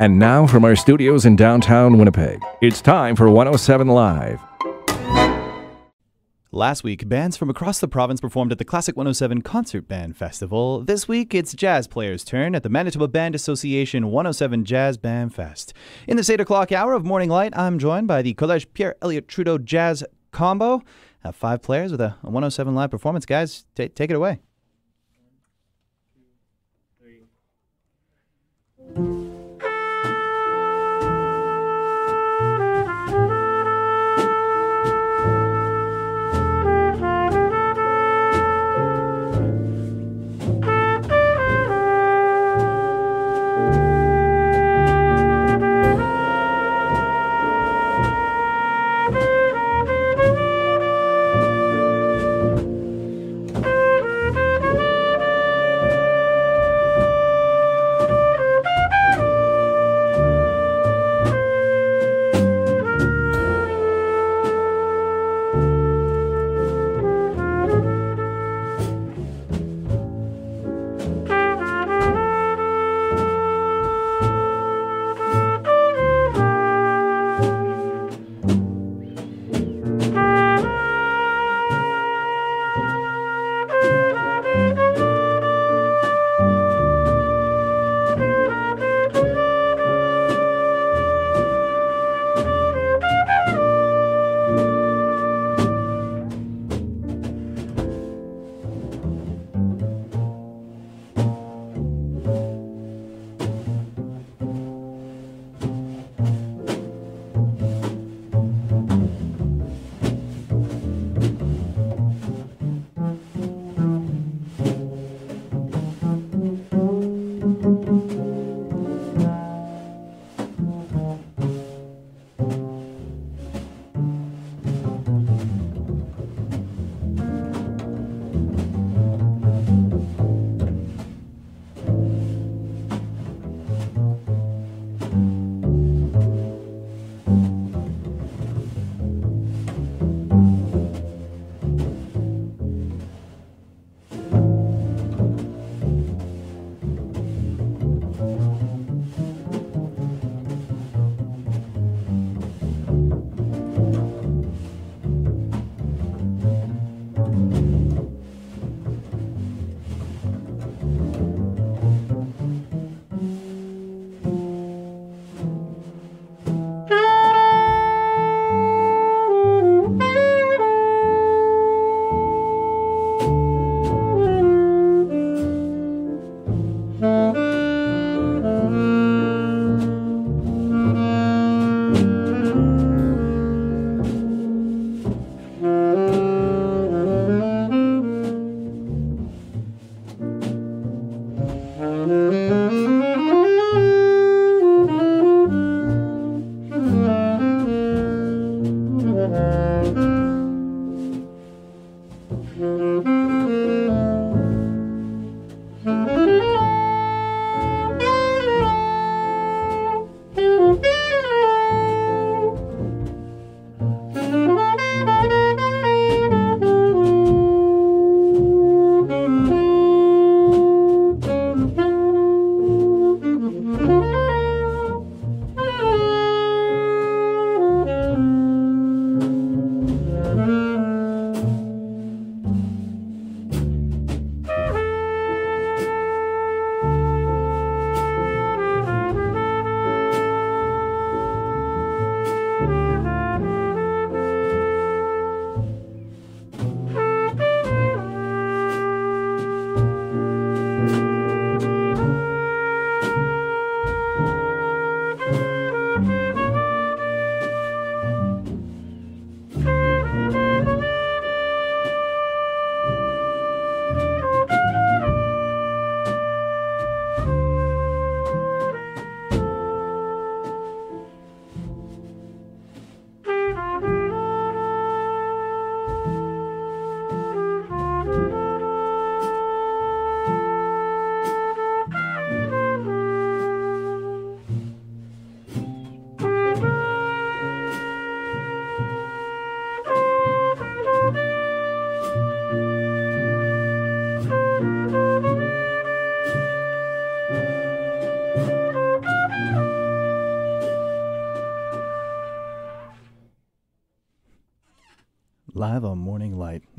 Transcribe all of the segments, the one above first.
And now from our studios in downtown Winnipeg, it's time for 107 Live. Last week, bands from across the province performed at the Classic 107 Concert Band Festival. This week, it's jazz players' turn at the Manitoba Band Association 107 Jazz Band Fest. In this 8 o'clock hour of Morning Light, I'm joined by the Collège Pierre Elliott Trudeau Jazz Combo. Have five players with a, a 107 live performance. Guys, t- take it away.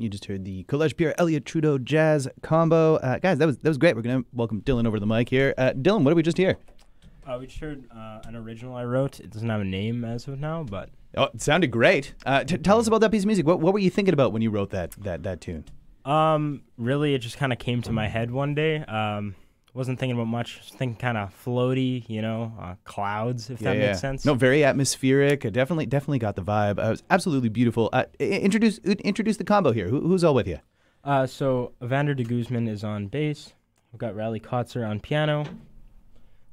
You just heard the College Pierre Elliott Trudeau jazz combo. Uh, guys, that was that was great. We're gonna welcome Dylan over the mic here. Uh, Dylan, what did we just hear? Uh, we just heard uh, an original I wrote. It doesn't have a name as of now, but Oh, it sounded great. Uh, t- tell us about that piece of music. What, what were you thinking about when you wrote that that that tune? um, really, it just kind of came to my head one day. Um, wasn't thinking about much. Thinking kind of floaty, you know, uh, clouds, if that makes sense. No, very atmospheric. Uh, definitely, definitely got the vibe. Uh, it was absolutely beautiful. Uh, introduce introduce the combo here. Who, who's all with you? Uh, so Evander de Guzman is on bass. We've got Riley Kotzer on piano.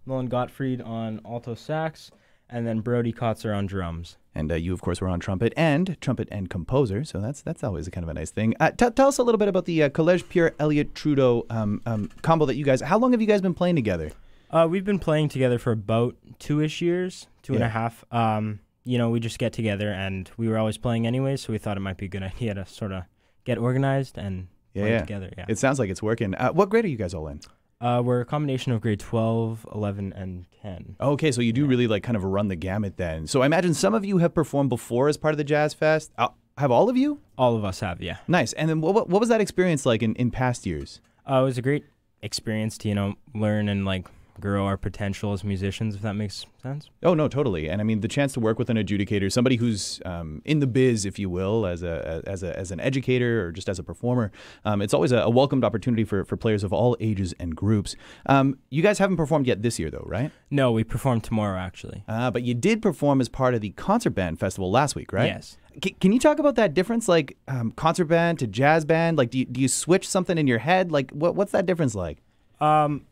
Nolan Gottfried on alto sax, and then Brody Kotzer on drums. And uh, you, of course, were on trumpet and trumpet and composer. So that's that's always a kind of a nice thing. Uh, t- tell us a little bit about the uh, Collège Pierre Elliott Trudeau um, um, combo that you guys. How long have you guys been playing together? Uh, we've been playing together for about two-ish years, two and a half. Um, you know, we just get together, and we were always playing anyway, so we thought it might be a good idea to sort of get organized and Yeah, play yeah. together. Yeah. It sounds like it's working. Uh, what grade are you guys all in? Uh, we're a combination of grade 12, 11, and 10. Okay, so you do really like kind of run the gamut then. So I imagine some of you have performed before as part of the Jazz Fest. Uh, have all of you? All of us have, yeah. Nice. And then what, what, what was that experience like in, in past years? Uh, it was a great experience to, you know, learn and, like, grow our potential as musicians, if that makes sense. Oh no, totally. And I mean, the chance to work with an adjudicator, somebody who's um, in the biz, if you will, as a as a as an educator or just as a performer, um, it's always a, a welcomed opportunity for for players of all ages and groups. Um, you guys haven't performed yet this year, though, right? No, we perform tomorrow, actually. Uh, but you did perform as part of the concert band festival last week, right? Yes. C- can you talk about that difference, like um, concert band to jazz band? Like, do you, do you switch something in your head? Like, what what's that difference like? Um,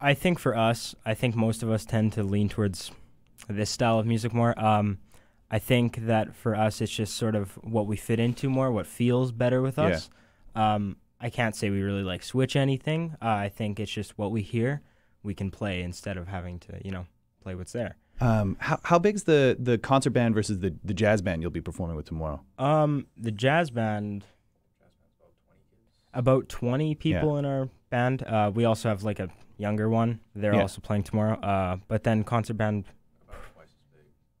I think for us, I think most of us tend to lean towards this style of music more. Um, I think that for us, it's just sort of what we fit into more, what feels better with Yeah. us. Um, I can't say we really like switch anything. Uh, I think it's just what we hear, we can play instead of having to, you know, play what's there. Um, how how big's the the concert band versus the the jazz band you'll be performing with tomorrow? Um, the jazz band, about 20 people in our band. Uh, we also have like a younger one. They're Yeah. also playing tomorrow. Uh, but then concert band,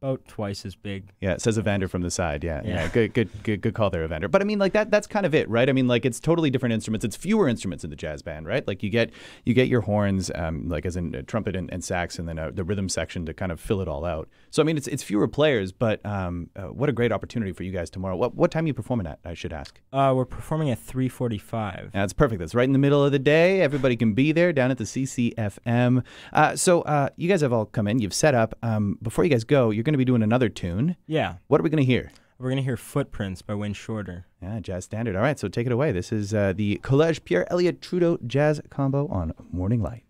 about twice as big. Yeah, it says Evander from the side. Yeah, yeah, Yeah. good, good, good, good call there, Evander. But I mean, like that, that's kind of it, right? I mean, like it's totally different instruments. It's fewer instruments in the jazz band, right? Like you get, you get your horns, um, like as in uh, trumpet and, and sax, and then uh, the rhythm section to kind of fill it all out. So I mean, it's it's fewer players, but um, uh, what a great opportunity for you guys tomorrow. What what time are you performing at? I should ask. Uh, we're performing at 3:45. That's perfect. That's right in the middle of the day. Everybody can be there down at the CCFM. Uh, so uh, you guys have all come in. You've set up. Um, before you guys go, you're going to be doing another tune. Yeah, What are we going to hear? we're gonna hear "Footprints" by Wayne Shorter. Yeah, jazz standard. All right, so take it away. This is uh, the Collège Pierre Elliott Trudeau Jazz Combo on Morning Light.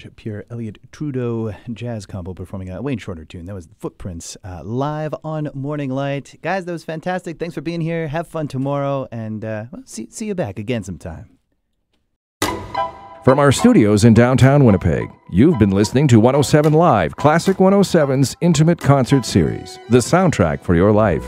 Collège Pierre Elliott Trudeau jazz combo performing a Wayne Shorter tune. That was Footprints uh, live on Morning Light. Guys, that was fantastic. Thanks for being here. Have fun tomorrow, and uh, well, see, see you back again sometime. From our studios in downtown Winnipeg, you've been listening to 107 Live, Classic 107's intimate concert series, the soundtrack for your life.